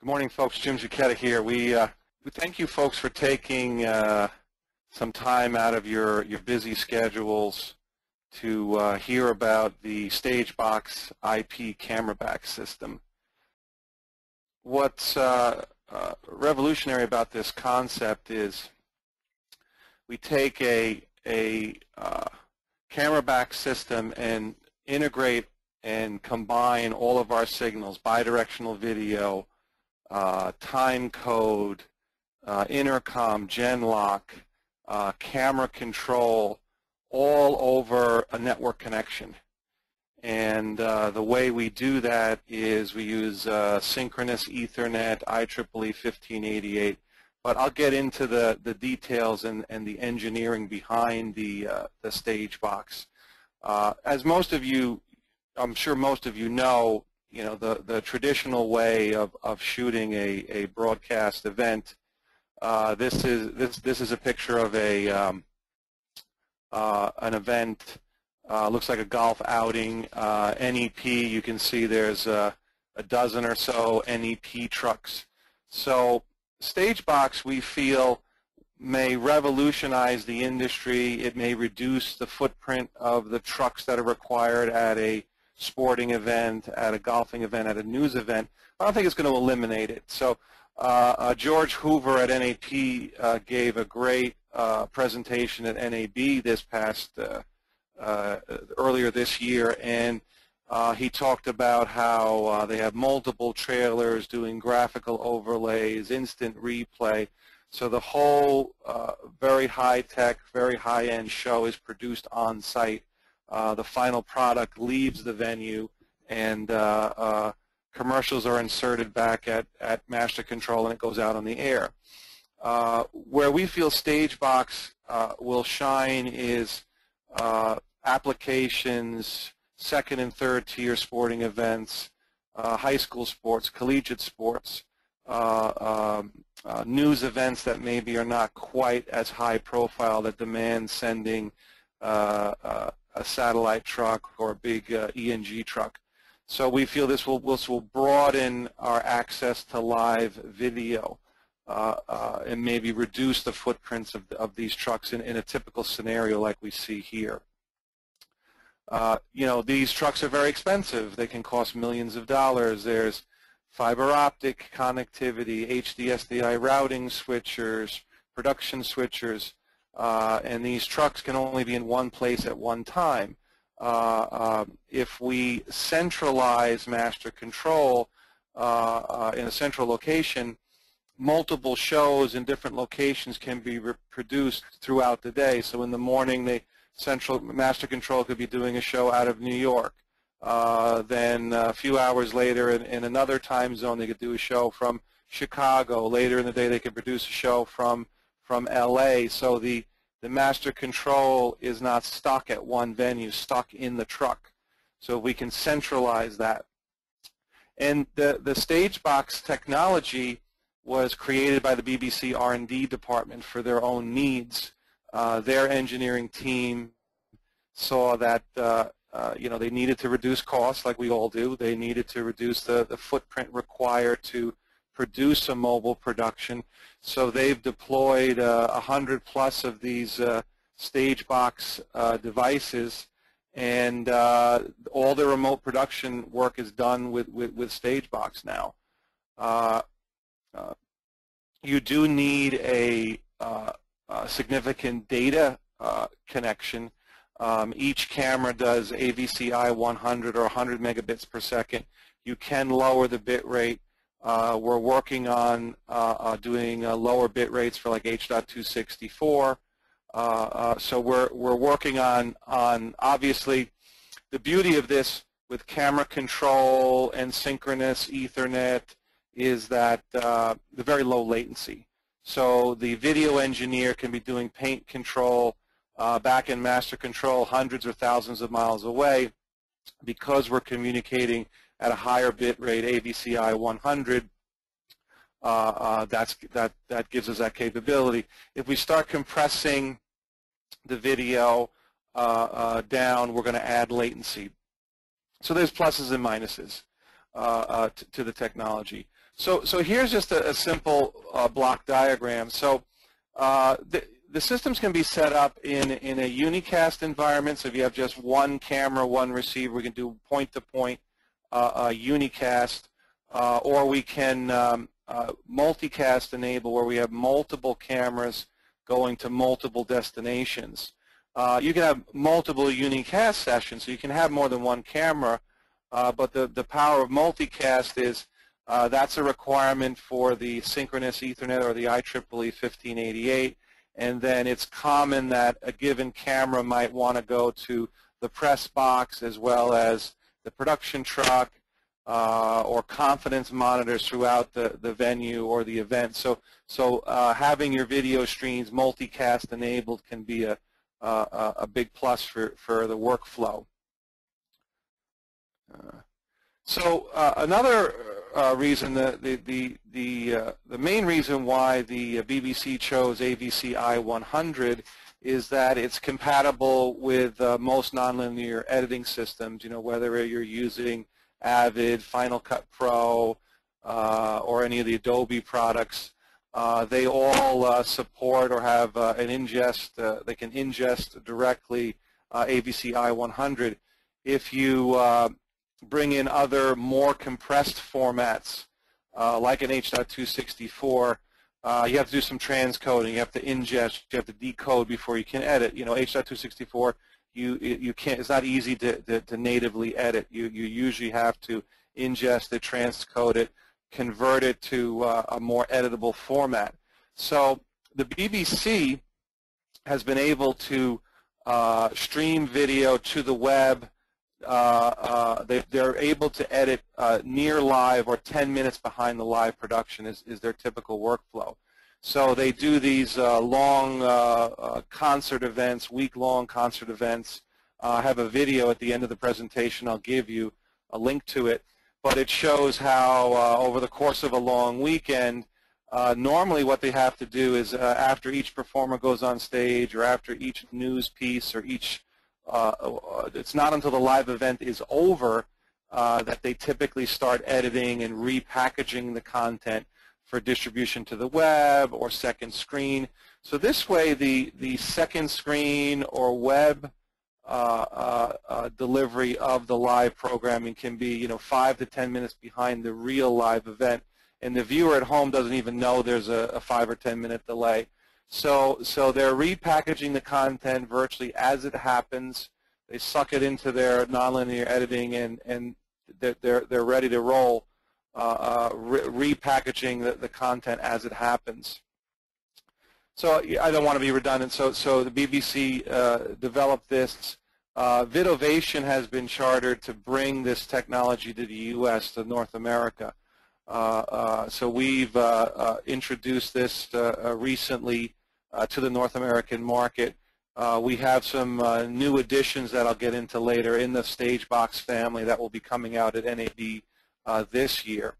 Good morning, folks. Jim Jachetta here. We, uh, we thank you, folks, for taking uh, some time out of your, your busy schedules to uh, hear about the StageBox IP camera back system. What's uh, uh, revolutionary about this concept is we take a, a uh, camera back system and integrate and combine all of our signals, bidirectional video, uh, time code, uh, intercom, genlock, uh, camera control, all over a network connection. And uh, the way we do that is we use uh, synchronous Ethernet, IEEE 1588. But I'll get into the, the details and, and the engineering behind the, uh, the stage box. As most of you, I'm sure most of you know, you know, the, the traditional way of, of shooting a, a broadcast event, uh, this, is, this, this is a picture of a, um, uh, an event uh, looks like a golf outing. Uh, NEP, you can see there's a, a, dozen or so NEP trucks. So Stagebox, we feel, may revolutionize the industry. It may reduce the footprint of the trucks that are required at a sporting event, at a golfing event, at a news event. I don't think it's going to eliminate it. So uh, uh, George Hoover at NEP uh, gave a great uh, presentation at NAB this past uh, uh, earlier this year, and he talked about how they have multiple trailers doing graphical overlays, instant replay. So the whole very high-tech, very high-end show is produced on-site. The final product leaves the venue, and commercials are inserted back at, at master control and it goes out on the air. Uh, where we feel StageBox uh, will shine is uh, applications, second and third tier sporting events, uh, high school sports, collegiate sports, uh, um, uh, news events that maybe are not quite as high profile that demand sending uh, uh, a satellite truck or a big ENG truck. So we feel this will, this will broaden our access to live video. Uh, and maybe reduce the footprints of, of these trucks in, in a typical scenario like we see here. Uh, you know, these trucks are very expensive. They can cost millions of dollars. There's fiber optic connectivity, HDSDI routing switchers, production switchers, uh, and these trucks can only be in one place at one time. Uh, um, if we centralize master control uh, uh, in a central location, multiple shows in different locations can be reproduced throughout the day. So in the morning, the Central Master Control could be doing a show out of New York. Uh, then a few hours later in, in, another time zone, they could do a show from Chicago. Later in the day, they could produce a show from, from LA. So the, the Master Control is not stuck at one venue, stuck in the truck. So we can centralize that. And the, the stage box technology was created by the BBC R&D department for their own needs. Uh, their engineering team saw that uh, uh, you know they needed to reduce costs, like we all do. They needed to reduce the, the footprint required to produce a mobile production. So they've deployed uh, a hundred plus of these uh, StageBox uh, devices, and all the remote production work is done with with, with StageBox now. you do need a uh, significant data uh, connection. Um, each camera does AVCI 100 or 100 megabits per second. You can lower the bit rate. Uh, we're working on uh, uh, doing lower bit rates for like H.264. so we're we're working on on obviously the beauty of this with camera control and synchronous Ethernet is that the very low latency. So the video engineer can be doing paint control uh, back in master control hundreds or thousands of miles away because we're communicating at a higher bit rate, AVCI 100, uh, uh, that's, that, that gives us that capability. If we start compressing the video uh, uh, down, we're going to add latency. So there's pluses and minuses uh, to, to the technology. So, so here's just a, a simple uh, block diagram. So uh, the, the systems can be set up in, in a unicast environment. So if you have just one camera, one receiver, we can do point-to-point -point, uh, unicast, uh, or we can um, uh, multicast enable where we have multiple cameras going to multiple destinations. Uh, you can have multiple unicast sessions, so you can have more than one camera, uh, but the, the power of multicast is uh, that's a requirement for the synchronous Ethernet or the IEEE 1588, and then it's common that a given camera might want to go to the press box as well as the production truck uh, or confidence monitors throughout the, the venue or the event. So, so uh, having your video streams multicast enabled can be a, a, a big plus for, for the workflow. Uh, so uh, another uh, reason, the the the the, uh, the main reason why the BBC chose AVC i100 is that it's compatible with uh, most nonlinear editing systems. You know, whether you're using Avid, Final Cut Pro, uh, or any of the Adobe products, uh, they all support or have an ingest. they can ingest directly AVC i100. If you bring in other more compressed formats uh, like an H.264, uh, you have to do some transcoding. You have to ingest. You have to decode before you can edit. You know, H.264, you you can't. It's not easy to, to, to natively edit. You you usually have to ingest it, transcode it, convert it to uh, a more editable format. So the BBC has been able to uh, stream video to the web uh, uh, they, they're able to edit uh, near live or 10 minutes behind the live production is, is their typical workflow. So they do these uh, long uh, uh, concert events, week-long concert events. I have a video at the end of the presentation. I'll give you a link to it. But it shows how over the course of a long weekend, normally what they have to do is after each performer goes on stage or after each news piece or each uh, uh, it's not until the live event is over uh, that they typically start editing and repackaging the content for distribution to the web or second screen. So this way the, the second screen or web uh, uh, uh, delivery of the live programming can be you know, five to ten minutes behind the real live event. And the viewer at home doesn't even know there's a, a five or ten minute delay. So, so they're repackaging the content virtually as it happens. They suck it into their nonlinear editing, and and they're they're ready to roll, uh, uh, re repackaging the, the content as it happens. So I don't want to be redundant. So so the BBC uh, developed this. Uh, Vidovation has been chartered to bring this technology to the U.S. to North America. Uh, uh, so we've introduced this recently uh, to the North American market. Uh, we have some uh, new additions that I'll get into later in the Stagebox family that will be coming out at NAB this year.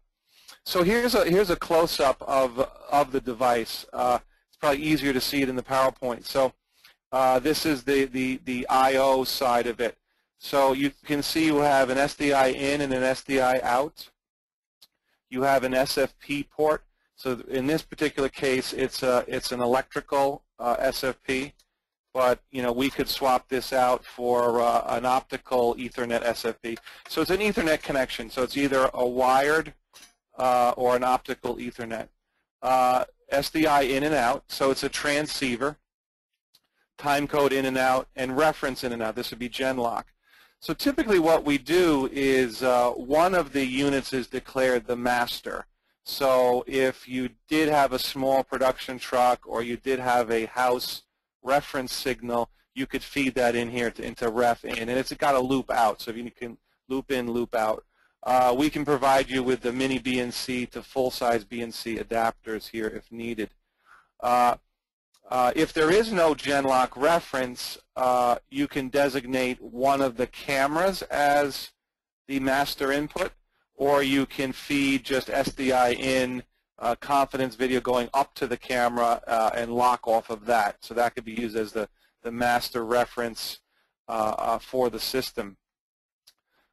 So here's a here's a close-up of of the device. Uh, it's probably easier to see it in the PowerPoint. So uh, this is the the the I/O side of it. So you can see you have an SDI in and an SDI out. You have an SFP port. So in this particular case, it's a it's an electrical uh, SFP, but you know we could swap this out for uh, an optical Ethernet SFP. So it's an Ethernet connection. So it's either a wired uh, or an optical Ethernet. Uh, SDI in and out. So it's a transceiver. Time code in and out, and reference in and out. This would be Genlock. So typically what we do is uh, one of the units is declared the master. So if you did have a small production truck or you did have a house reference signal, you could feed that in here to, into ref in, and it's got a loop out, so you can loop in, loop out. Uh, we can provide you with the mini BNC to full-size BNC adapters here if needed. Uh, uh, if there is no Genlock reference, uh, you can designate one of the cameras as the master input, or you can feed just SDI in uh, confidence video going up to the camera uh, and lock off of that. So that could be used as the, the master reference uh, uh for the system.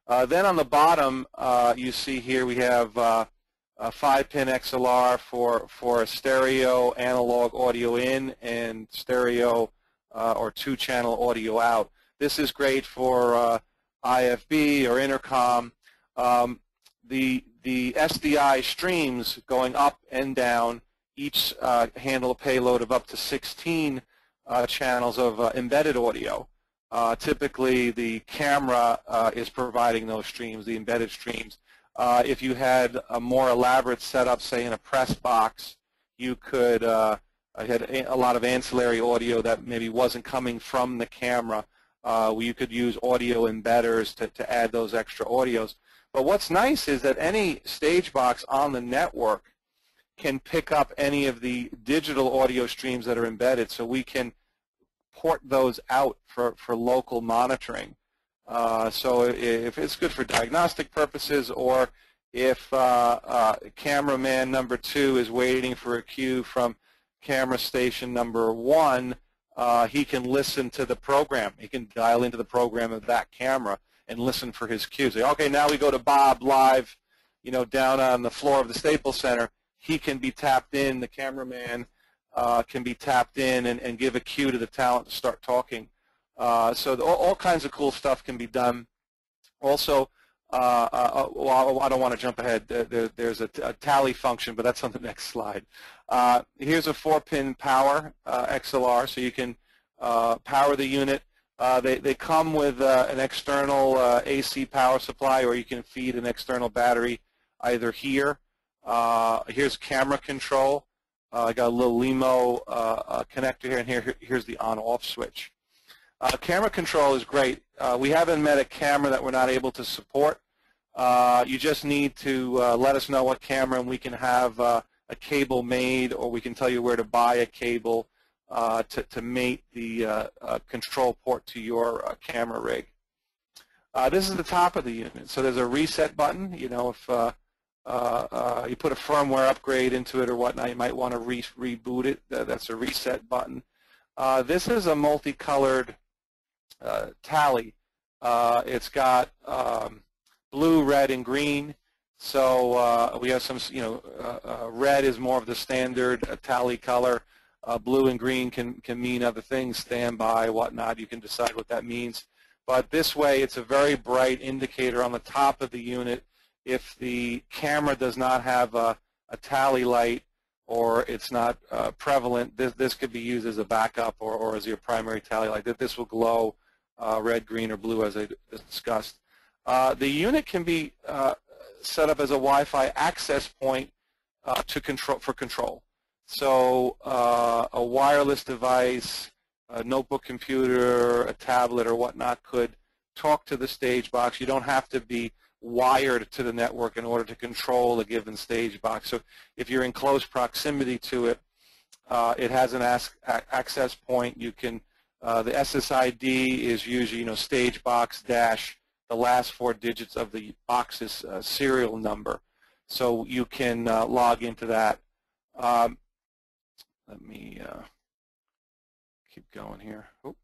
Uh, then on the bottom, uh, you see here we have a 5-pin XLR for, for a stereo analog audio in and stereo or two-channel audio out. This is great for IFB or intercom. Um, the, the SDI streams going up and down each uh, handle a payload of up to 16 uh, channels of uh, embedded audio. Uh, typically, the camera is providing those streams, the embedded streams. if you had a more elaborate setup, say in a press box, you could had a lot of ancillary audio that maybe wasn't coming from the camera. Uh, you could use audio embedders to, to add those extra audios. But what's nice is that any stage box on the network can pick up any of the digital audio streams that are embedded so we can port those out for, for local monitoring. Uh, so if it's good for diagnostic purposes or if uh, uh, cameraman number two is waiting for a cue from camera station number one, uh, he can listen to the program. He can dial into the program of that camera and listen for his cues. Say, okay, now we go to Bob live, you know, down on the floor of the Staples Center. He can be tapped in, the cameraman uh, can be tapped in and, and give a cue to the talent to start talking. Uh, so the, all, all, kinds of cool stuff can be done. Also, uh, uh well, I don't want to jump ahead. There, there's a, tally function, but that's on the next slide. Uh, here's a four-pin power uh, XLR, so you can power the unit uh, they, they come with uh, an external uh, AC power supply or you can feed an external battery either here. Uh, here's camera control. Uh, I got a little LEMO connector here and here, here's the on-off switch. camera control is great. we haven't met a camera that we're not able to support. you just need to let us know what camera and we can have a cable made or we can tell you where to buy a cable uh, to, to mate the uh, uh, control port to your uh, camera rig. Uh, this is the top of the unit. So there's a reset button. You know, if you put a firmware upgrade into it or whatnot, you might want to re reboot it. That's a reset button. this is a multicolored tally. it's got um, blue, red, and green. So we have some, you know, red is more of the standard tally color. Uh, blue and green can, can mean other things, standby, whatnot. You can decide what that means. But this way, it's a very bright indicator on the top of the unit. If the camera does not have a, a tally light or it's not uh, prevalent, this, this could be used as a backup or, or as your primary tally light. That this will glow uh, red, green, or blue as I discussed. Uh, the unit can be uh, set up as a Wi-Fi access point uh, to control for control. So uh, a wireless device, a notebook computer, a tablet or whatnot could talk to the stage box. You don't have to be wired to the network in order to control a given stage box. So if you're in close proximity to it, uh, it has an access point. You can, uh, the SSID is usually, you know, stage box dash the last four digits of the box's uh, serial number. So you can uh, log into that. Um, let me uh, keep going here. Oop.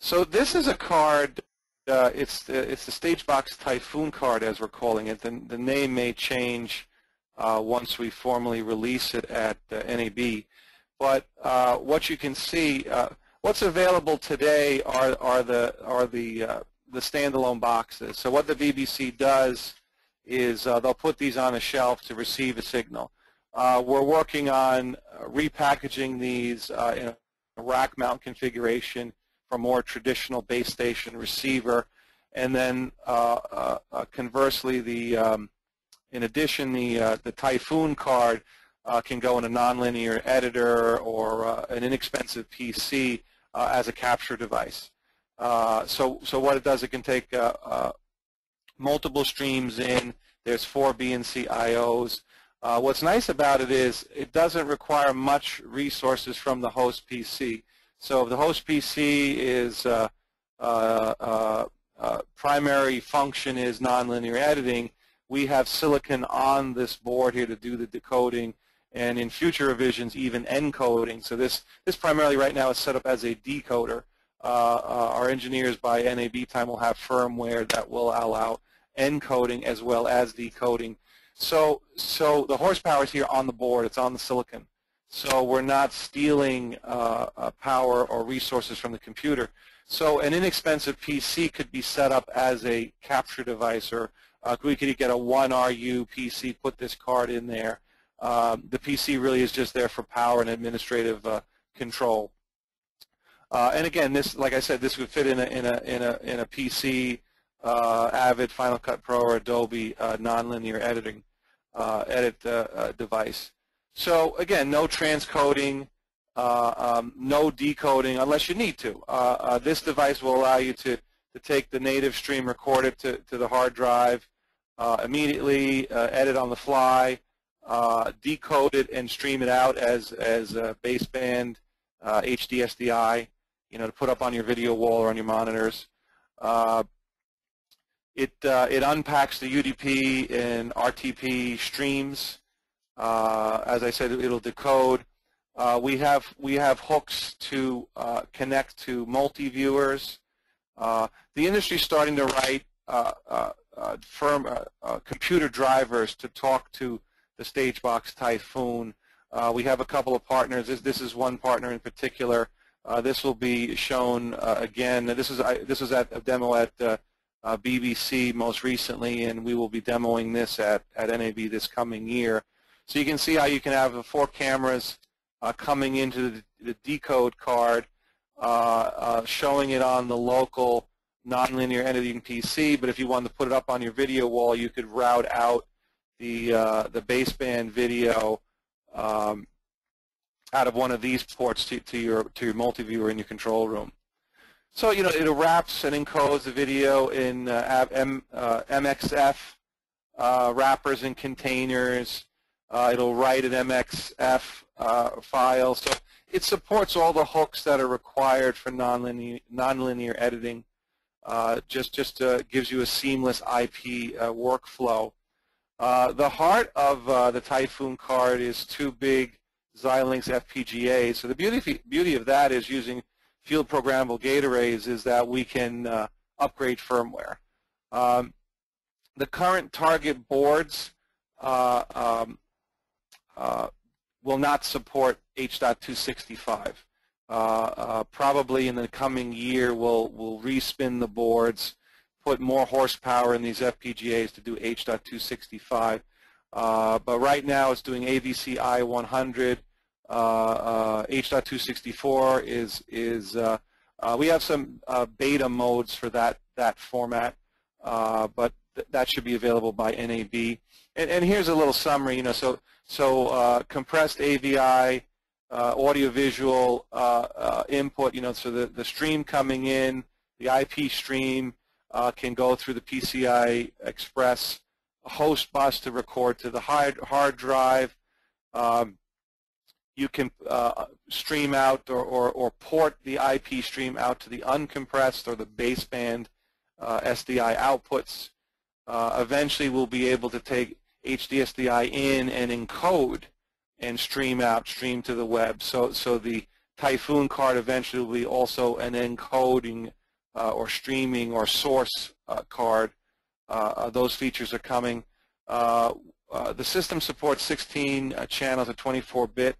So this is a card. Uh, it's the, it's the Stagebox Typhoon card, as we're calling it. The, the name may change uh, once we formally release it at uh, NAB. But uh, what you can see, uh, what's available today are are the are the uh, the standalone boxes. So what the BBC does is they'll put these on a shelf to receive a signal. Uh, we're working on uh, repackaging these uh, in a rack mount configuration for more traditional base station receiver. And then uh, uh, uh, conversely, the um, in addition, the, the Typhoon card can go in a nonlinear editor or an inexpensive PC as a capture device. so, so what it does, it can take multiple streams in. There's four BNC IOs. Uh, what's nice about it is it doesn't require much resources from the host PC. So if the host PC is uh, uh, uh, uh, primary function is nonlinear editing, we have silicon on this board here to do the decoding and in future revisions even encoding. So this, this primarily right now is set up as a decoder. Uh, our engineers by NAB time will have firmware that will allow encoding as well as decoding So, so the horsepower is here on the board. It's on the silicon. So we're not stealing uh, uh, power or resources from the computer. So an inexpensive PC could be set up as a capture device, or uh, we could get a 1RU PC, put this card in there. Um, the PC really is just there for power and administrative uh, control. Uh, and again, this, like I said, this would fit in a in a in a in a PC, uh, Avid, Final Cut Pro, or Adobe nonlinear editing edit device. So again, no transcoding, uh, um, no decoding unless you need to. Uh, uh, this device will allow you to, to take the native stream, record it to, to the hard drive, uh, immediately uh, edit on the fly, uh, decode it and stream it out as, as baseband SDI, you know, to put up on your video wall or on your monitors. It, it unpacks the UDP and RTP streams. Uh, as I said, it'll decode. Uh, we have we have hooks to uh, connect to multi-viewers. Uh, the industry is starting to write uh, uh, firm computer drivers to talk to the StageBox Typhoon. we have a couple of partners. This, this is one partner in particular. this will be shown again. This is this was at a demo at BBC most recently, and we will be demoing this at at NAB this coming year. So you can see how you can have the four cameras uh, coming into the, the decode card, uh, uh, showing it on the local nonlinear editing PC, but if you wanted to put it up on your video wall, you could route out the, uh, the baseband video um, out of one of these ports to, to your, to your multi-viewer in your control room. So, you know, it wraps and encodes the video in uh, M, uh, MXF wrappers and containers, uh, it'll write an MXF uh, file. So it supports all the hooks that are required for nonlinear, nonlinear editing. Uh, just just uh, gives you a seamless IP uh, workflow. Uh, the heart of the Typhoon card is two big Xilinx FPGAs. So the beauty, beauty of that is using field programmable gate arrays is that we can upgrade firmware. Um, the current target boards uh, um, uh, will not support H.265. Uh, uh, probably in the coming year we'll, we'll respin the boards, put more horsepower in these FPGAs to do H.265. Uh, but right now it's doing AVC I100. Uh, H.264 is, is we have some beta modes for that, that format, but th that should be available by NAB. And, and here's a little summary, you know, so so uh, compressed AVI, uh, audiovisual uh, uh, input, you know, so the, the stream coming in, the IP stream uh, can go through the PCI Express host bus to record to the hard, hard drive. Um, you can uh, stream out or, or, or, port the IP stream out to the uncompressed or the baseband SDI outputs. eventually, we'll be able to take HDSDI in and encode and stream out, stream to the web. So, so the Typhoon card eventually will be also an encoding uh, or streaming or source uh, card. Uh, uh those features are coming. Uh, uh, the system supports 16 channels of 24-bit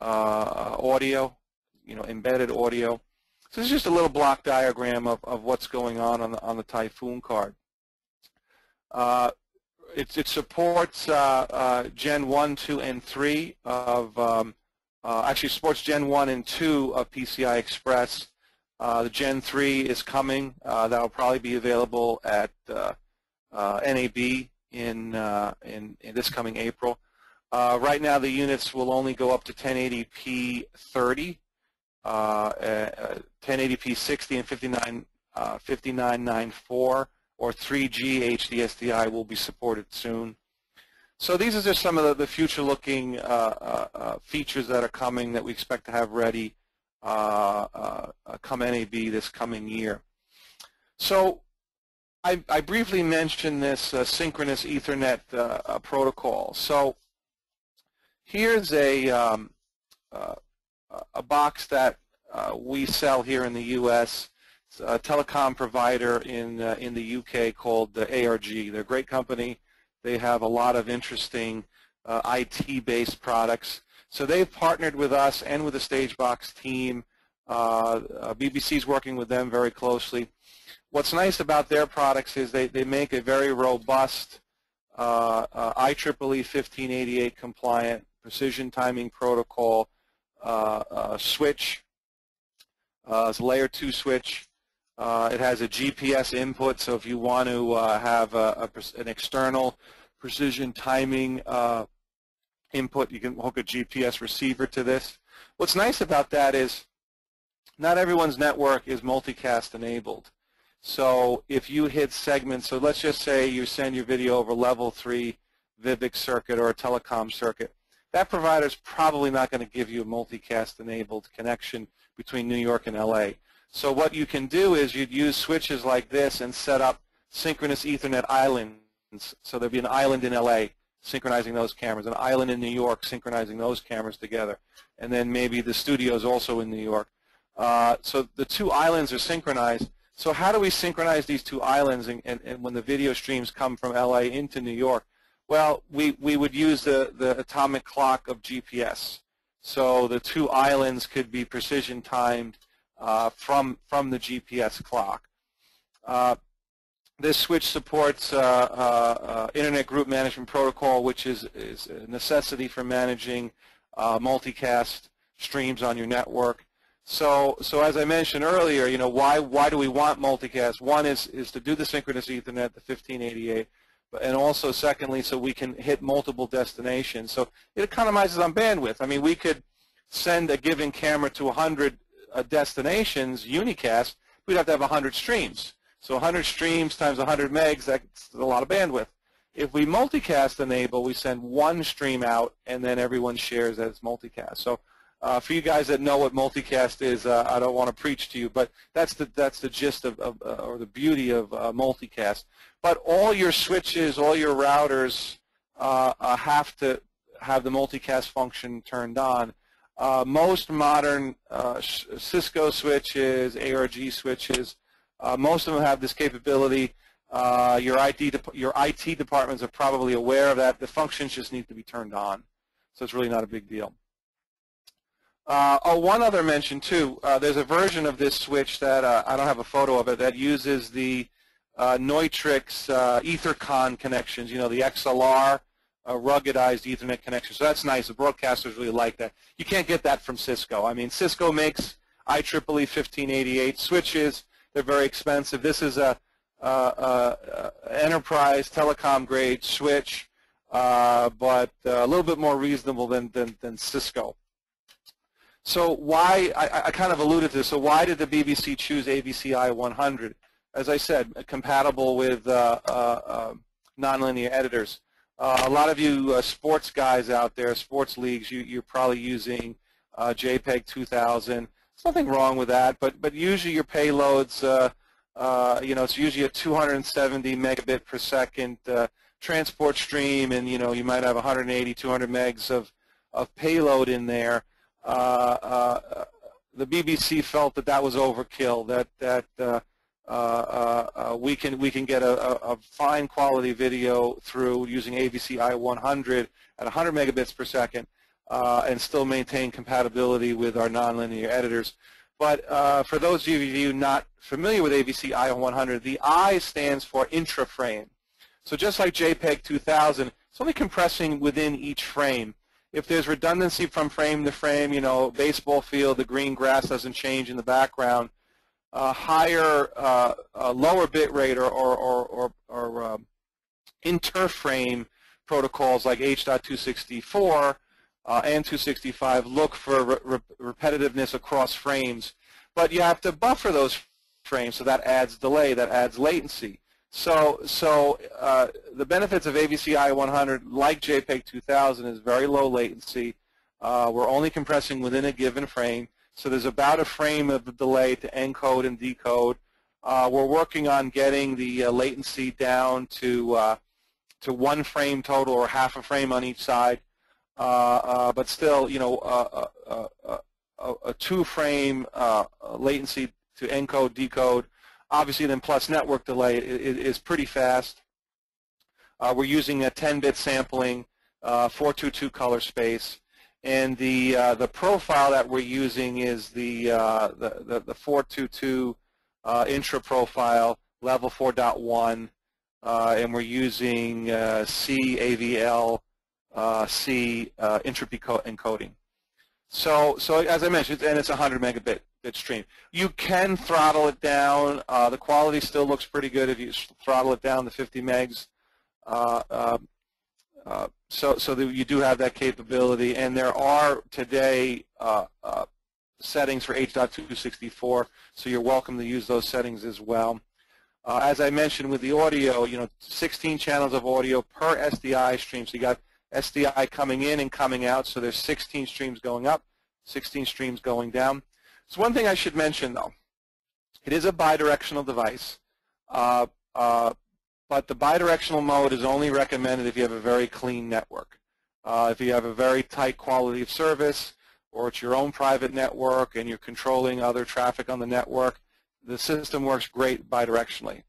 audio, you know, embedded audio. So this is just a little block diagram of, of what's going on on the, on the Typhoon card. Uh, it, it supports uh, uh, Gen 1, 2, and 3 of, um, uh, actually supports Gen 1 and 2 of PCI Express. the Gen 3 is coming. that will probably be available at NAB in, in, in this coming April. Uh, right now, the units will only go up to 1080p 30, uh, uh, 1080p 60, and 59, 5994 or 3G HDSDI will be supported soon. So these are just some of the, the future-looking uh, uh, uh, features that are coming that we expect to have ready uh, uh, uh, come NAB this coming year. So I, I briefly mentioned this synchronous Ethernet protocol. So here's a, um, a box that we sell here in the U.S It's a telecom provider in uh, in the UK called the ARG. They're a great company. They have a lot of interesting uh, IT-based products. So they've partnered with us and with the Stagebox team. Uh, uh, BBC's working with them very closely. What's nice about their products is they, they make a very robust uh, uh, IEEE 1588 compliant precision timing protocol uh, uh, switch. Uh, it's a layer 2 switch. It has a GPS input, so if you want to have a, a, an external precision timing input, you can hook a GPS receiver to this. What's nice about that is not everyone's network is multicast enabled. So if you hit segments, so let's just say you send your video over level 3 Vyvx circuit or a telecom circuit, that provider is probably not going to give you a multicast enabled connection between New York and LA. So what you can do is you'd use switches like this and set up synchronous Ethernet islands. So there'd be an island in LA synchronizing those cameras, an island in New York synchronizing those cameras together, and then maybe the studio is also in New York. Uh, so the two islands are synchronized. So how do we synchronize these two islands and, and, and when the video streams come from LA into New York? Well, we, we would use the, the atomic clock of GPS. So the two islands could be precision timed uh, from, from the GPS clock. Uh, this switch supports uh, uh, uh, Internet Group Management Protocol, which is, is a necessity for managing multicast streams on your network. So, so as I mentioned earlier, you know, why, why do we want multicast? One is, is to do the synchronous Ethernet, the 1588, and also secondly, so we can hit multiple destinations. So it economizes on bandwidth. I mean, we could send a given camera to 100 uh, destinations, unicast, we'd have to have 100 streams. So 100 streams times 100 megs, that's a lot of bandwidth. If we multicast enable, we send one stream out, and then everyone shares as multicast. So uh, for you guys that know what multicast is, uh, I don't want to preach to you, but that's the that's the gist of, of uh, or the beauty of uh, multicast. But all your switches, all your routers uh, uh, have to have the multicast function turned on. Most modern Cisco switches, ARG switches, most of them have this capability. Your, IT your IT departments are probably aware of that. The functions just need to be turned on. So it's really not a big deal. Uh, oh, one other mention too. Uh, there's a version of this switch that I don't have a photo of it that uses the Neutrik EtherCon connections. You know, the XLR a ruggedized Ethernet connection. So that's nice. The broadcasters really like that. You can't get that from Cisco. I mean, Cisco makes IEEE 1588 switches. They're very expensive. This is a, a, a, enterprise telecom grade switch, uh, but a little bit more reasonable than, than, than Cisco. So why, I, I, kind of alluded to this, so why did the BBC choose AVCI 100? As I said, compatible with uh, uh, uh, nonlinear editors. Uh, a lot of you uh, sports guys out there, sports leagues, you, are probably using uh, JPEG 2000. There's nothing wrong with that, but but usually your payloads, uh, uh, you know, it's usually a 270 megabit per second uh, transport stream, and you know you might have 180, 200 megs of of payload in there. The BBC felt that that was overkill. That that uh, uh, uh, we can we can get a, a, fine quality video through using AVCI 100 at 100 megabits per second and still maintain compatibility with our nonlinear editors. But for those of you not familiar with AVCI 100, the I stands for intra-frame. So just like JPEG 2000, it's only compressing within each frame. If there's redundancy from frame to frame, you know, baseball field, the green grass doesn't change in the background, uh, higher, uh, uh, lower bit rate or, or, or, or um, interframe protocols like H.264 uh, and 265 look for re repetitiveness across frames. But you have to buffer those frames, so that adds delay, that adds latency. So, so uh, the benefits of AVCI 100, like JPEG 2000, is very low latency. Uh, we're only compressing within a given frame. So there's about a frame of delay to encode and decode. Uh, we're working on getting the uh, latency down to uh, to one frame total or half a frame on each side. Uh, but still, you know, a, a two-frame latency to encode, decode, obviously then plus network delay is, pretty fast. Uh, we're using a 10-bit sampling, uh, 422 color space, and the uh, the profile that we're using is the uh, the, the, the 422 uh, intra profile level 4.1, uh, and we're using CAVL C entropy encoding. So, so as I mentioned, and it's a 100 megabit bit stream. You can throttle it down. Uh, the quality still looks pretty good if you throttle it down to 50 megs. Uh, um, uh, so, so you do have that capability, and there are today uh, uh, settings for H.264, so you're welcome to use those settings as well. Uh, as I mentioned with the audio, you know, 16 channels of audio per SDI stream. So you got SDI coming in and coming out, so there's 16 streams going up, 16 streams going down. So one thing I should mention, though, it is a bidirectional device, uh, uh, but the bidirectional mode is only recommended if you have a very clean network. Uh, if you have a very tight quality of service, or it's your own private network and you're controlling other traffic on the network, the system works great bidirectionally.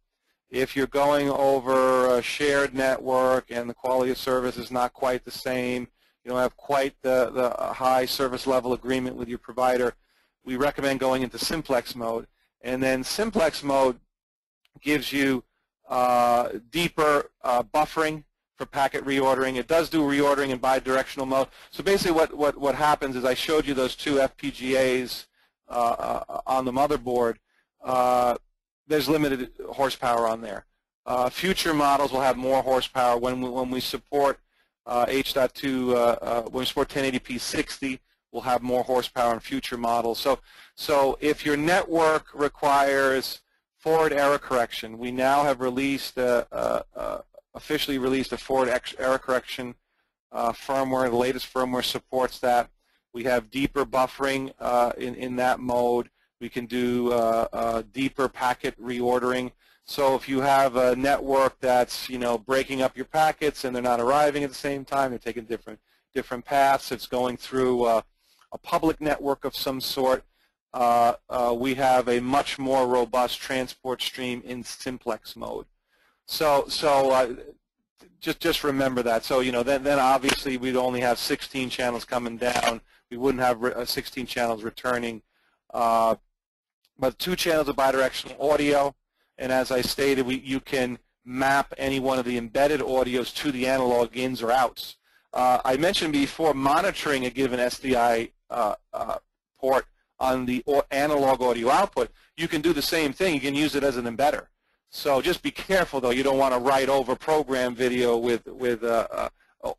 If you're going over a shared network and the quality of service is not quite the same, you don't have quite the, the high service level agreement with your provider, we recommend going into simplex mode. And then simplex mode gives you uh, deeper uh, buffering for packet reordering. It does do reordering in bidirectional mode. So basically what, what, what happens is I showed you those two FPGAs uh, uh, on the motherboard. Uh, there's limited horsepower on there. Uh, future models will have more horsepower when we, when we support H.2, when we support 1080p 60, we'll have more horsepower in future models. So, so if your network requires forward error correction, we now have released, a officially released a forward error correction uh, firmware. The latest firmware supports that. We have deeper buffering uh, in, in that mode. We can do uh, uh deeper packet reordering. So if you have a network that's you know breaking up your packets and they're not arriving at the same time, they're taking different different paths. It's going through uh, a public network of some sort, uh, uh, we have a much more robust transport stream in simplex mode. So, so uh, just just remember that. So, you know, then then obviously we'd only have 16 channels coming down. We wouldn't have uh, 16 channels returning. Uh, but two channels of bidirectional audio, and as I stated, we you can map any one of the embedded audios to the analog ins or outs. Uh, I mentioned before monitoring a given SDI uh, uh, port on the analog audio output, you can do the same thing. You can use it as an embedder. So just be careful, though. You don't want to write over program video with, with uh,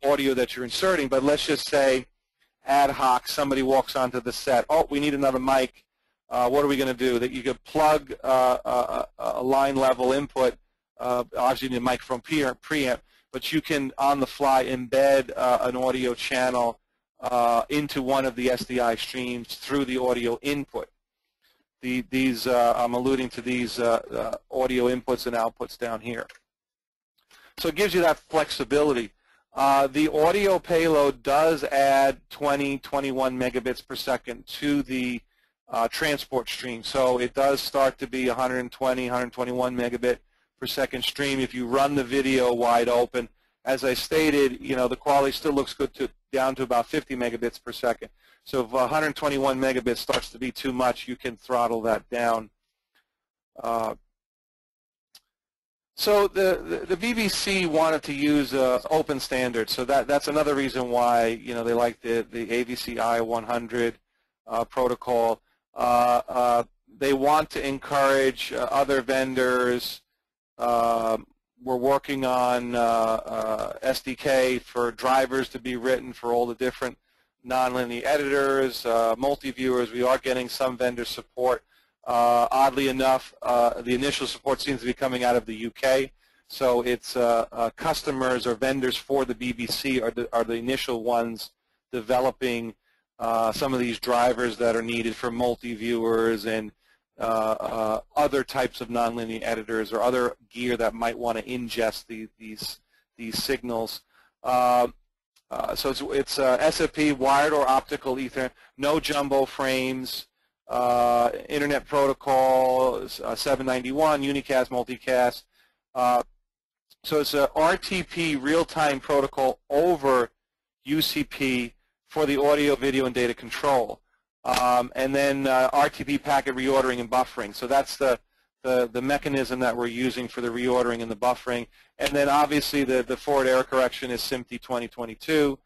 audio that you're inserting. But let's just say ad hoc, somebody walks onto the set. Oh, we need another mic. Uh, what are we going to do? That you could plug uh, a, a, line level input. obviously, you need a microphone preamp, but you can, on the fly, embed an audio channel uh, into one of the SDI streams through the audio input. The, these, uh, I'm alluding to these uh, uh, audio inputs and outputs down here. So it gives you that flexibility. Uh, the audio payload does add 20, 21 megabits per second to the uh, transport stream. So it does start to be 120, 121 megabit per second stream. If you run the video wide open, as I stated, you know, the quality still looks good to, down to about 50 megabits per second. So if 121 megabits starts to be too much, you can throttle that down. Uh, so the, the, the, BBC wanted to use uh, open standards, so that, that's another reason why you know they like the, the AVC I100 uh, protocol. Uh, uh, they want to encourage uh, other vendors um, we're working on uh, uh, SDK for drivers to be written for all the different nonlinear editors, uh, multi-viewers. We are getting some vendor support. Uh, oddly enough, uh, the initial support seems to be coming out of the UK. So it's uh, customers or vendors for the BBC are the, are the initial ones developing some of these drivers that are needed for multi-viewers and uh, uh, other types of nonlinear editors or other gear that might want to ingest the, these these signals. Uh, uh so it's, it's uh, SFP, wired or optical Ethernet, no jumbo frames, uh, Internet Protocol, 791, unicast, multicast. So it's a RTP real-time protocol over UDP for the audio, video, and data control. Um, and then uh, RTP packet reordering and buffering. So that's the, the, the mechanism that we're using for the reordering and the buffering. And then obviously the, the forward error correction is SMPTE 2022.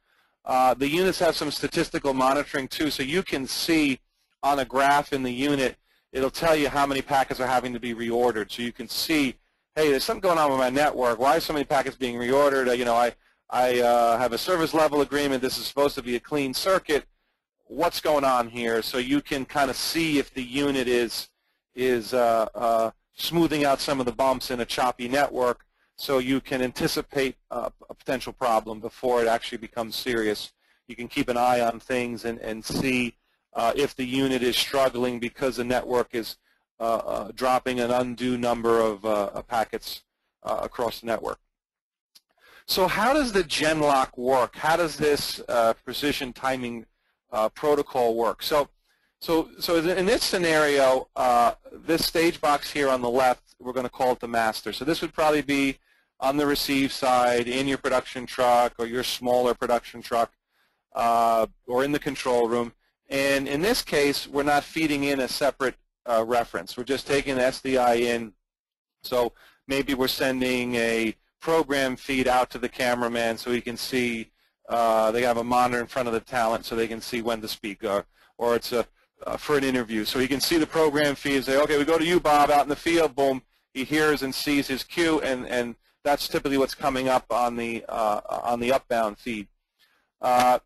Uh, the units have some statistical monitoring too, so you can see on a graph in the unit, it'll tell you how many packets are having to be reordered. So you can see, hey, there's something going on with my network. Why are so many packets being reordered? Uh, you know, I, I uh, have a service level agreement. This is supposed to be a clean circuit. What's going on here? So you can kind of see if the unit is is uh, uh, smoothing out some of the bumps in a choppy network so you can anticipate a potential problem before it actually becomes serious. You can keep an eye on things and, and see uh, if the unit is struggling because the network is uh, uh, dropping an undue number of packets across the network. So how does the Genlock work? How does this uh, precision timing protocol work? So so, so in this scenario, uh, this stage box here on the left, we're going to call it the master. So this would probably be on the receive side in your production truck or your smaller production truck uh, or in the control room. And in this case, we're not feeding in a separate uh, reference. We're just taking the SDI in. So maybe we're sending a program feed out to the cameraman so he can see, uh, they have a monitor in front of the talent so they can see when to speak. Or, or it's a uh, for an interview. So he can see the program feed and say, okay, we go to you, Bob, out in the field. Boom. He hears and sees his cue, and, and that's typically what's coming up on the, uh, on the upbound feed. Uh,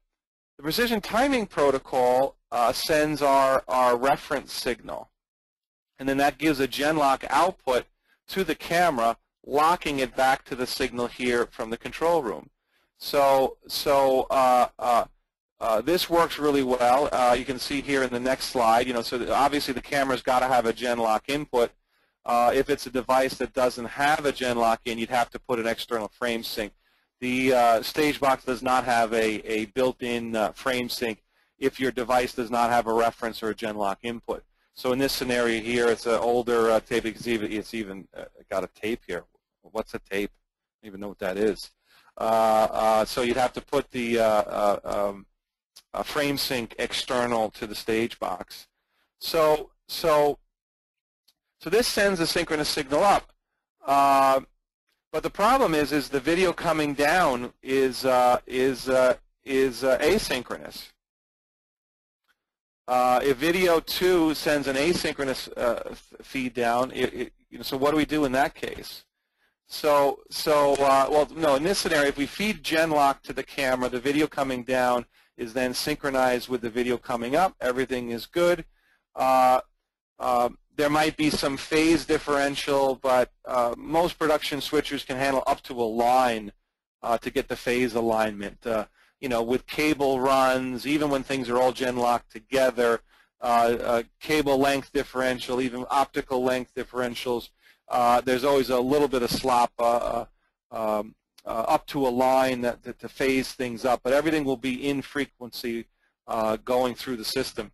the precision timing protocol uh, sends our, our reference signal, and then that gives a Genlock output to the camera, locking it back to the signal here from the control room. So, so uh, uh, uh, this works really well. Uh, you can see here in the next slide, you know, so obviously the camera's got to have a Genlock input. Uh, if it's a device that doesn't have a Genlock in, you'd have to put an external frame sync. The uh, stage box does not have a, a built-in uh, frame sync if your device does not have a reference or a Genlock input. So in this scenario here, it's an older tape. Can see it's even got a tape here. What's a tape? I don't even know what that is. so you'd have to put the um, a frame sync external to the stage box. So, so, so this sends a synchronous signal up. Uh, but the problem is, is the video coming down is uh, is uh, is uh, asynchronous. Uh, if video two sends an asynchronous uh, feed down, it, it, you know, so what do we do in that case? So, so well, no. In this scenario, if we feed Genlock to the camera, the video coming down is then synchronized with the video coming up. Everything is good. Uh, uh, there might be some phase differential, but uh, most production switchers can handle up to a line uh, to get the phase alignment. Uh, you know, with cable runs, even when things are all Genlock together, uh, cable length differential, even optical length differentials, there's always a little bit of slop um, uh, up to a line that, that, to phase things up, but everything will be in frequency uh, going through the system.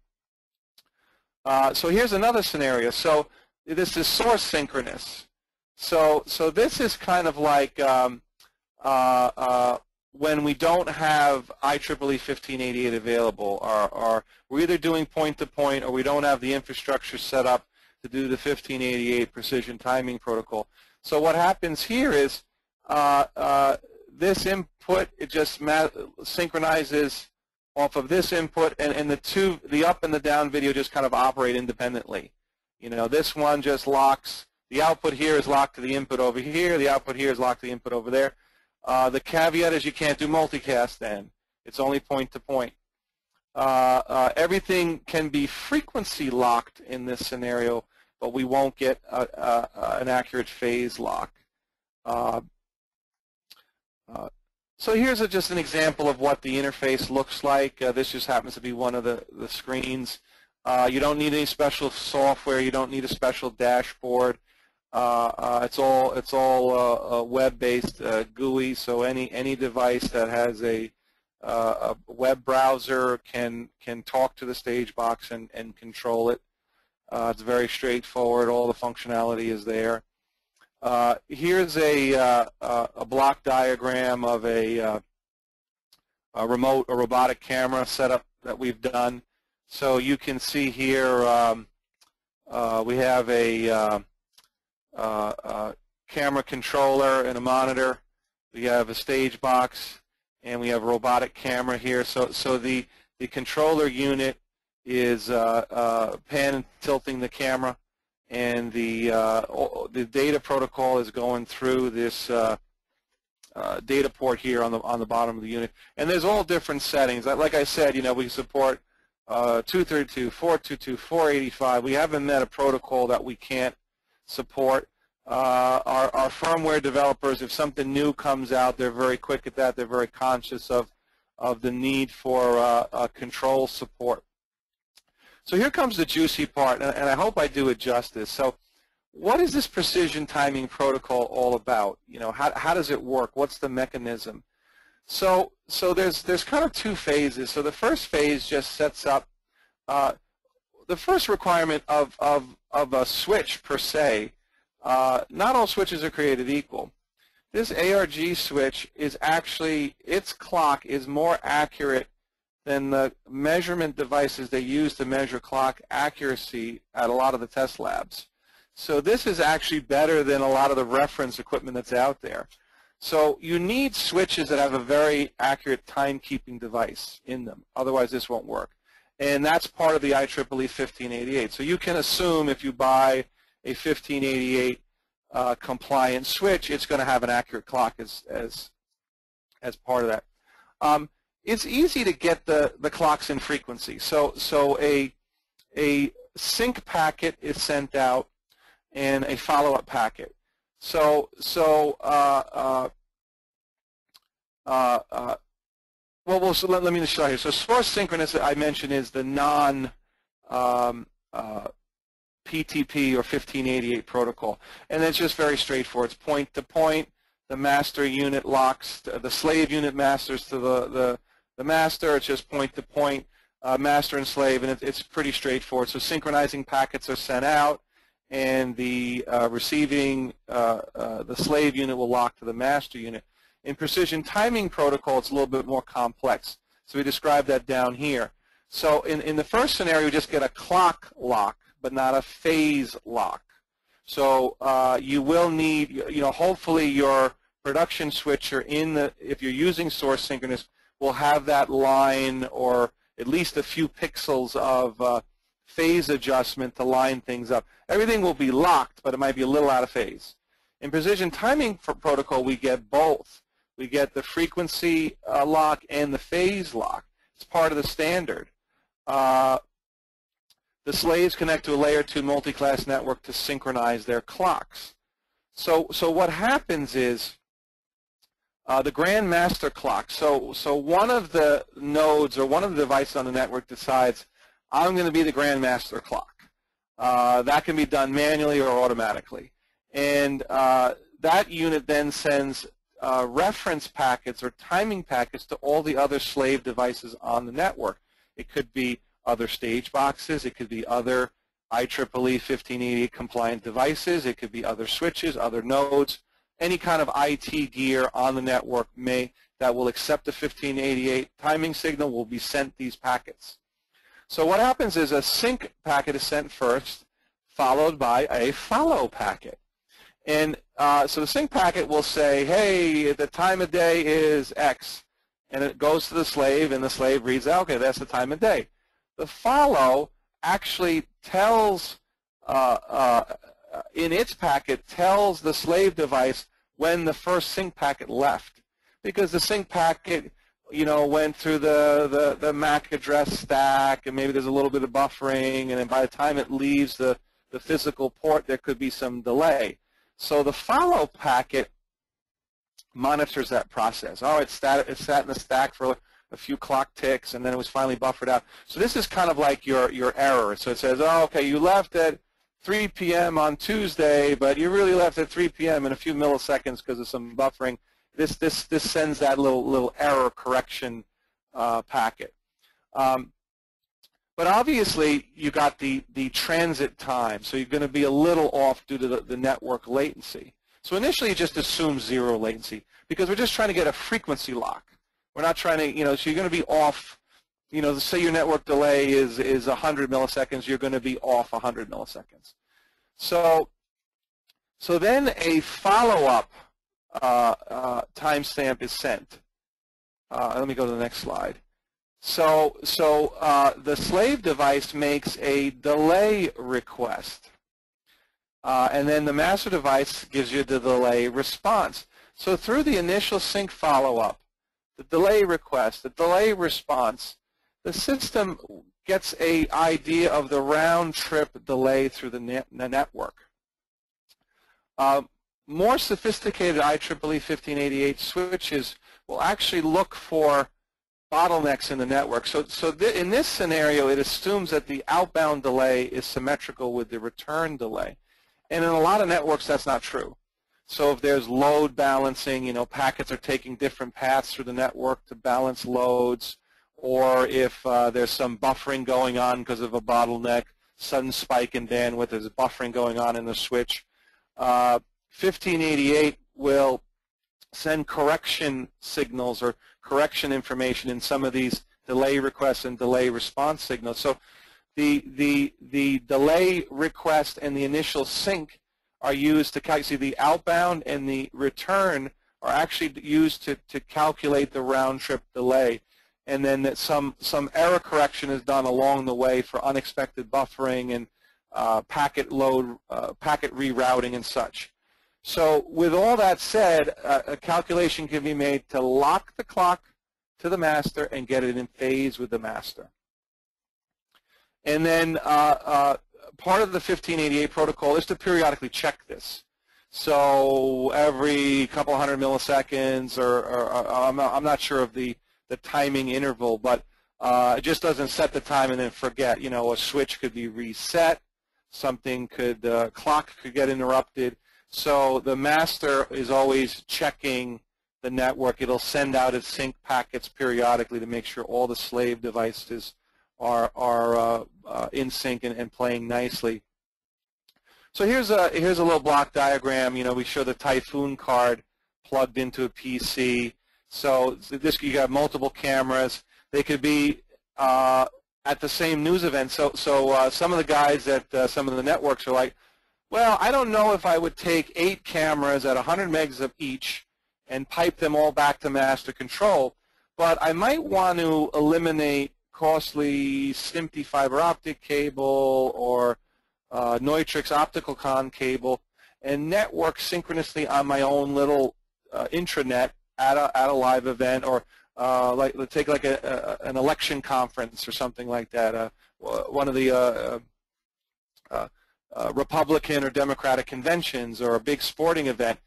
Uh, so here's another scenario. So this is source synchronous. So so this is kind of like um, uh, uh, when we don't have IEEE 1588 available, or, or we're either doing point-to-point -point or we don't have the infrastructure set up to do the 1588 precision timing protocol. So what happens here is uh, uh, this input, it just synchronizes off of this input, and, and the two, the up and the down video just kind of operate independently. You know, this one just locks, the output here is locked to the input over here, the output here is locked to the input over there. Uh, the caveat is you can't do multicast then. It's only point to point. Uh, uh, everything can be frequency locked in this scenario, but we won't get a, a, an accurate phase lock. Uh, uh, so here's a, just an example of what the interface looks like. Uh, this just happens to be one of the, the screens. Uh, you don't need any special software. You don't need a special dashboard. Uh, uh, it's all it's all web-based GUI. So any any device that has a, a web browser can can talk to the stage box and and control it. It's very straightforward. All the functionality is there. Uh, here's a, uh, a block diagram of a, uh, a remote or robotic camera setup that we've done. So you can see here um, uh, we have a, uh, uh, camera controller and a monitor. We have a stage box and we have a robotic camera here. So, so the, the controller unit is uh, uh, pan tilting the camera, and the uh, the data protocol is going through this uh, uh, data port here on the on the bottom of the unit. And there's all different settings. Like I said, you know, we support uh, 232, 422, 485. We haven't met a protocol that we can't support. our, our firmware developers, if something new comes out, they're very quick at that. They're very conscious of of the need for control support. So here comes the juicy part, and I hope I do it justice. So what is this precision timing protocol all about? You know, how, how does it work? What's the mechanism? So, so there's, there's kind of two phases. So the first phase just sets up uh, the first requirement of, of, of a switch per se. Uh, not all switches are created equal. This ARG switch is actually, its clock is more accurate than the measurement devices they use to measure clock accuracy at a lot of the test labs. So this is actually better than a lot of the reference equipment that's out there. So you need switches that have a very accurate timekeeping device in them. Otherwise, this won't work. And that's part of the IEEE 1588. So you can assume if you buy a 1588 uh, compliant switch, it's going to have an accurate clock as, as, as part of that. Um, it's easy to get the, the clocks in frequency. So, so a, a sync packet is sent out and a follow-up packet. So, so uh, uh, uh, uh well, well so let, let, me just show you. So source synchronous I mentioned is the non um, uh, PTP or 1588 protocol. And it's just very straightforward. It's point to point. The master unit locks, the slave unit masters to the, the the master. It's just point-to-point -point, uh, master and slave, and it, it's pretty straightforward. So synchronizing packets are sent out, and the uh, receiving, uh, uh, the slave unit will lock to the master unit. In precision timing protocol, it's a little bit more complex. So we describe that down here. So in, in the first scenario, we just get a clock lock, but not a phase lock. So uh, you will need, you know, hopefully your production switcher in the, if you're using source synchronous, will have that line or at least a few pixels of uh, phase adjustment to line things up. Everything will be locked, but it might be a little out of phase. In precision timing protocol, we get both. We get the frequency uh, lock and the phase lock. It's part of the standard. Uh, the slaves connect to a layer 2 multicast network to synchronize their clocks. So, so what happens is uh, the Grand Master clock. So, so one of the nodes or one of the devices on the network decides, I'm going to be the Grand Master clock. Uh, that can be done manually or automatically. And uh, that unit then sends uh, reference packets or timing packets to all the other slave devices on the network. It could be other stage boxes. It could be other IEEE 1588 compliant devices. It could be other switches, other nodes any kind of IT gear on the network may that will accept the 1588 timing signal will be sent these packets. So what happens is a sync packet is sent first, followed by a follow packet. And uh, so the sync packet will say, hey, the time of day is X. And it goes to the slave, and the slave reads, okay, that's the time of day. The follow actually tells, uh, uh, in its packet, tells the slave device when the first sync packet left because the sync packet you know, went through the, the, the MAC address stack and maybe there's a little bit of buffering and then by the time it leaves the, the physical port there could be some delay. So the follow packet monitors that process. Oh, it sat, it sat in the stack for a few clock ticks and then it was finally buffered out. So this is kind of like your, your error. So it says, oh, okay, you left at 3 p.m. on Tuesday, but you really left at 3 p.m. in a few milliseconds because of some buffering. This this this sends that little little error correction uh, packet. Um, but obviously, you got the the transit time, so you're going to be a little off due to the, the network latency. So initially, you just assume zero latency because we're just trying to get a frequency lock. We're not trying to, you know, so you're going to be off, you know, say your network delay is, is 100 milliseconds, you're going to be off 100 milliseconds. So, so then a follow-up uh, uh, timestamp is sent. Uh, let me go to the next slide. So, so uh, the slave device makes a delay request. Uh, and then the master device gives you the delay response. So through the initial sync follow-up, the delay request, the delay response, the system gets a idea of the round-trip delay through the, net, the network. Uh, more sophisticated IEEE 1588 switches will actually look for bottlenecks in the network. So, so th in this scenario, it assumes that the outbound delay is symmetrical with the return delay. And in a lot of networks, that's not true. So if there's load balancing, you know, packets are taking different paths through the network to balance loads, or if uh, there's some buffering going on because of a bottleneck, sudden spike in bandwidth, there's buffering going on in the switch. Uh, 1588 will send correction signals or correction information in some of these delay requests and delay response signals. So the, the, the delay request and the initial sync are used to calculate, the outbound and the return are actually used to, to calculate the round trip delay. And then that some, some error correction is done along the way for unexpected buffering and uh, packet load, uh, packet rerouting and such. So with all that said, uh, a calculation can be made to lock the clock to the master and get it in phase with the master. And then uh, uh, part of the 1588 protocol is to periodically check this. So every couple hundred milliseconds, or, or, or I'm, not, I'm, not, sure of the, the timing interval, but uh, it just doesn't set the time and then forget. You know, a switch could be reset, something could, uh, clock could get interrupted. So the master is always checking the network. It'll send out its sync packets periodically to make sure all the slave devices are, are uh, uh, in sync and, and, playing nicely. So here's a, here's a little block diagram. You know, we show the Typhoon card plugged into a PC. So this you got multiple cameras. They could be uh, at the same news event. So, so uh, some of the guys at uh, some of the networks are like, well, I don't know if I would take eight cameras at 100 megs of each and pipe them all back to master control, but I might want to eliminate costly SMPTE fiber optic cable or uh, Neutrik optical con cable and network synchronously on my own little uh, intranet at a, at a live event or uh, like let's take like a, a, an election conference or something like that. Uh, one of the uh, uh, uh, Republican or Democratic conventions or a big sporting event.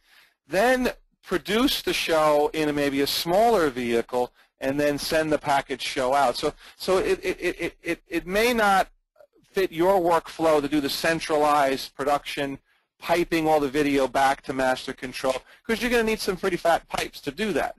Then produce the show in maybe a smaller vehicle and then send the package show out. So, so it, it, it, it, it may not fit your workflow to do the centralized production, piping all the video back to master control, because you're going to need some pretty fat pipes to do that.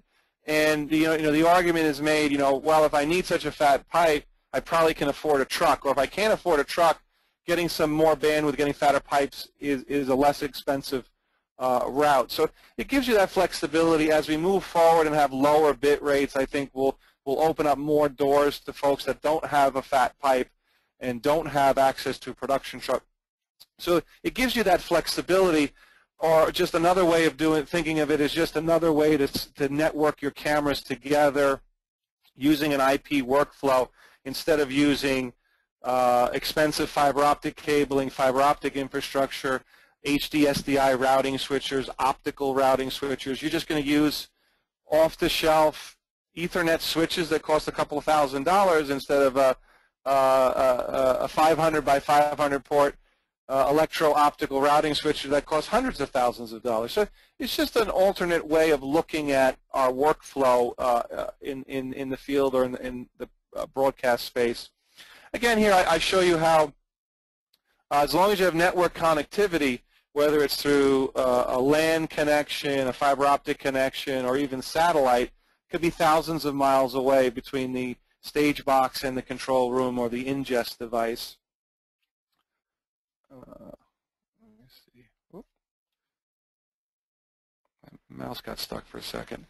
And you know, you know, the argument is made, you know, well, if I need such a fat pipe, I probably can afford a truck. Or if I can't afford a truck, getting some more bandwidth, getting fatter pipes is, is a less expensive uh, route. So it gives you that flexibility as we move forward and have lower bit rates. I think we'll we'll open up more doors to folks that don't have a fat pipe and don't have access to a production truck. So it gives you that flexibility or just another way of doing thinking of it is just another way to, to network your cameras together using an IP workflow instead of using uh, expensive fiber optic cabling, fiber optic infrastructure, HD SDI routing switchers, optical routing switchers. You're just going to use off-the-shelf Ethernet switches that cost a couple of thousand dollars instead of a, a, a 500 by 500 port uh, electro-optical routing switcher that costs hundreds of thousands of dollars. So it's just an alternate way of looking at our workflow uh, in, in, in the field or in the, in the uh, broadcast space. Again, here I, I show you how uh, as long as you have network connectivity, whether it's through uh, a LAN connection, a fiber optic connection, or even satellite, could be thousands of miles away between the stage box and the control room or the ingest device. Uh, mouse got stuck for a second.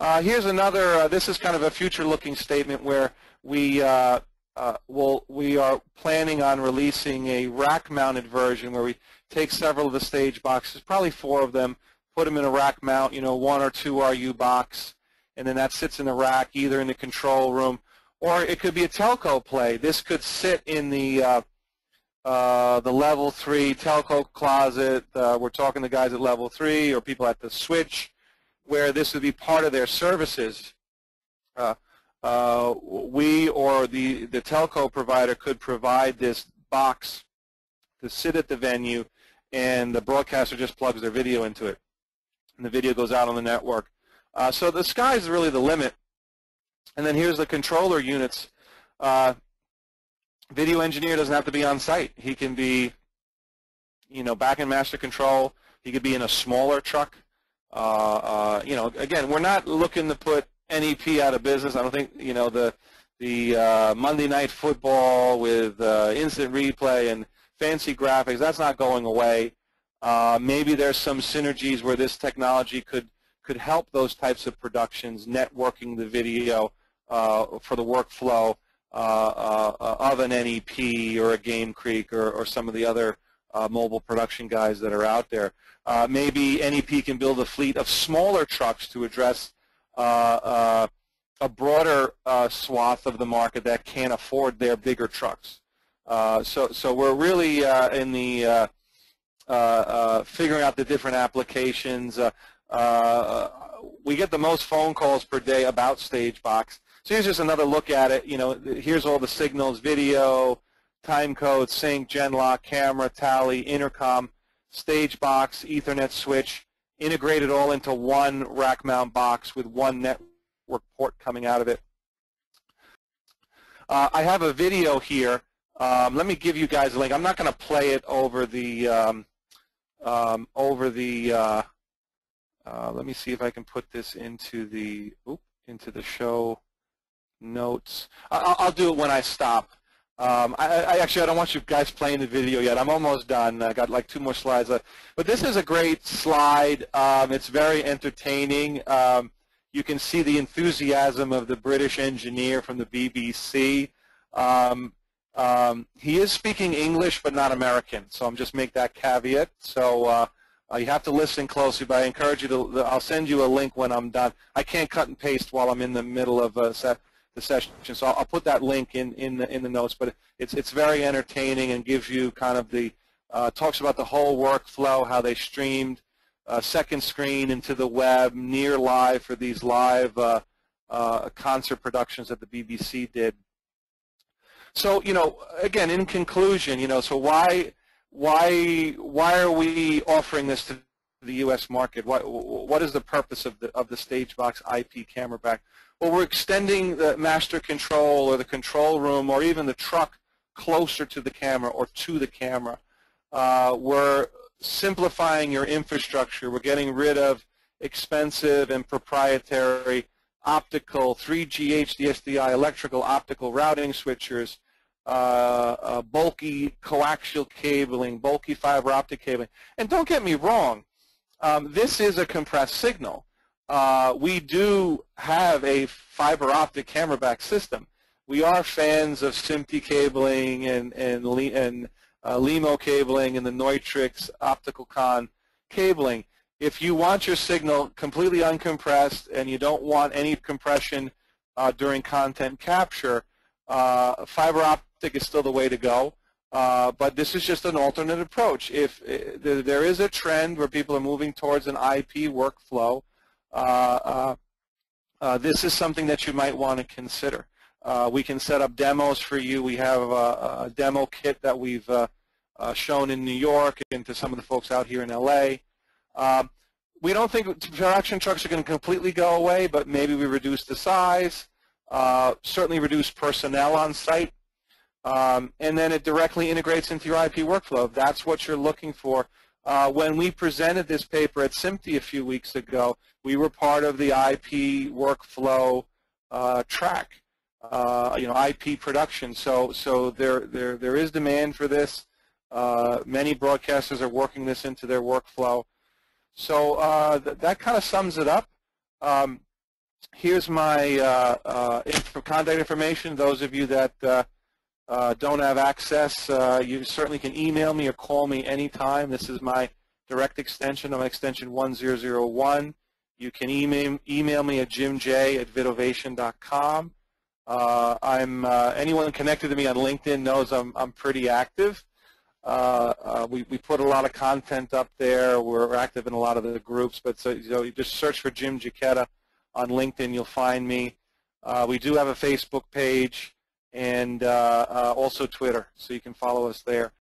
Uh, here's another, uh, this is kind of a future-looking statement where we uh, uh, will, we are planning on releasing a rack-mounted version where we take several of the stage boxes, probably four of them, put them in a rack mount, you know, one or two RU box, and then that sits in the rack either in the control room or it could be a telco play. This could sit in the uh, the level three telco closet. Uh, we're talking to guys at level three or people at the switch where this would be part of their services. Uh, uh, we or the, the telco provider could provide this box to sit at the venue and the broadcaster just plugs their video into it and the video goes out on the network. Uh, so the sky is really the limit. And then here's the controller units. Uh, video engineer doesn't have to be on site. He can be, you know, back in master control. He could be in a smaller truck. Uh, uh, you know, again, we're not looking to put NEP out of business. I don't think, you know, the the uh, Monday Night Football with uh, instant replay and fancy graphics, that's not going away. Uh, maybe there's some synergies where this technology could could help those types of productions, networking the video uh, for the workflow Uh, uh, uh, of an NEP or a Game Creek or, or some of the other mobile production guys that are out there. maybe NEP can build a fleet of smaller trucks to address a broader swath of the market that can't afford their bigger trucks. so, so we're really in the figuring out the different applications. Uh, we get the most phone calls per day about StageBox. So here's just another look at it. You know, here's all the signals, video, time code, sync, Genlock, camera, tally, intercom, stage box, Ethernet switch, integrated all into one rack mount box with one network port coming out of it. Uh, I have a video here. Um, let me give you guys a link. I'm not going to play it over the um, um, over the uh, uh, let me see if I can put this into the oop, into the show notes. I'll, I'll do it when I stop. Um, I, I, actually I don't want you guys playing the video yet. I'm almost done. I got like two more slides left. But this is a great slide. Um, it's very entertaining. Um, you can see the enthusiasm of the British engineer from the BBC. Um, um, he is speaking English but not American, so I'm just make that caveat. So uh, uh, you have to listen closely, but I encourage you to, I'll send you a link when I'm done. I can't cut and paste while I'm in the middle of a set, the session, so I'll, put that link in, in, the, in the notes, but it's, it's very entertaining and gives you kind of the, uh, talks about the whole workflow, how they streamed uh, second screen into the web, near live for these live uh, uh, concert productions that the BBC did. So, you know, again, in conclusion, you know, so why why why are we offering this to the U.S. market? What what is the purpose of the of the StageBox IP camera back? Well, we're extending the master control or the control room or even the truck closer to the camera or to the camera. Uh, we're simplifying your infrastructure. We're getting rid of expensive and proprietary optical 3G HDSDI electrical optical routing switchers uh, uh, bulky coaxial cabling, bulky fiber optic cabling. And don't get me wrong, um, this is a compressed signal. Uh, we do have a fiber optic camera back system. We are fans of SMPTE cabling and, and, and uh, LEMO cabling and the Neutrik optical con cabling. If you want your signal completely uncompressed and you don't want any compression uh, during content capture, uh, fiber optic is still the way to go. Uh, but this is just an alternate approach. If uh, there is a trend where people are moving towards an IP workflow, this is something that you might want to consider. we can set up demos for you. We have a, a demo kit that we've shown in New York and to some of the folks out here in LA. Um, we don't think production trucks are going to completely go away, but maybe we reduce the size. Uh, certainly reduce personnel on site, um, and then it directly integrates into your IP workflow. If that's what you're looking for. Uh, when we presented this paper at SMPTE a few weeks ago, we were part of the IP workflow uh, track, uh, you know, IP production. So, so there, there, there is demand for this. Uh, many broadcasters are working this into their workflow. So uh, th that kind of sums it up. Um, here's my uh, inf contact information. Those of you that uh, don't have access, uh, you certainly can email me or call me anytime. This is my direct extension. I'm extension 1001. You can email, email me at jimj at vidovation.com. Uh, I'm uh, anyone connected to me on LinkedIn knows I'm I'm pretty active. Uh, uh, we we put a lot of content up there. We're active in a lot of the groups, but so you know, you just search for Jim Jachetta on LinkedIn. You'll find me. We do have a Facebook page and uh, also Twitter, so you can follow us there.